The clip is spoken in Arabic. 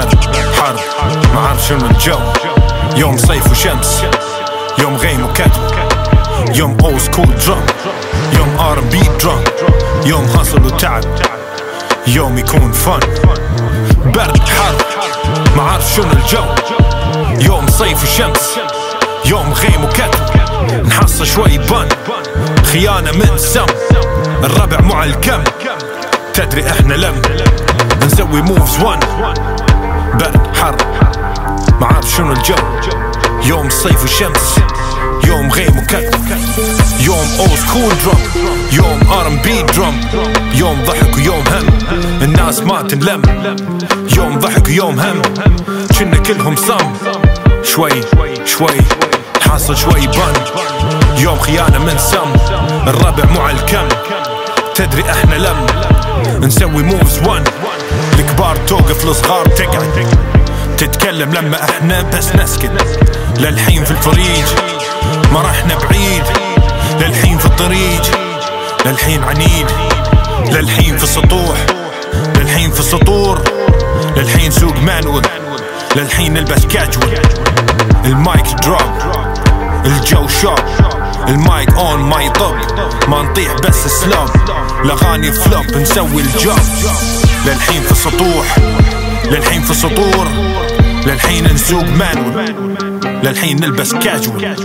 حر ما عارف شنو الجو. يوم صيف وشمس. يوم غيم وكتم. يوم اولد سكول درام يوم ار بي درام يوم هصل وتعب. يوم يكون فن برد حر عارف شنو الجو. يوم صيف وشمس. يوم غيم وكتم. نحصل شوي بن خيانة من سم. الربع مع الكم. تدري إحنا لم. نسوي موفز برد حر ما عارف شنو الجو. يوم صيف وشمس يوم غيم وكت يوم اولد سكول درام يوم ار ام بي درام يوم ضحك ويوم هم الناس ما تنلم. يوم ضحك ويوم هم كنا كلهم صم. شوي شوي حاصل شوي بن. يوم خيانة من سم الربع مع الكم. تدري إحنا لم نسوي موفز وان الكبار توقف الصغار تقعد. تتكلم لما إحنا بس نسكت. للحين في الفريج ما رحنا بعيد للحين في الطريق للحين عنيد. للحين في السطوح للحين في السطور. للحين سوق مانوال للحين نلبس كاجوال ال mic drop الجو شوب ال mic on ما يطب ما نطيح بس slope الأغاني flop نسوي ال job للحين في السطوح للحين في السطور. للحين نسوق manual للحين نلبس كاجوال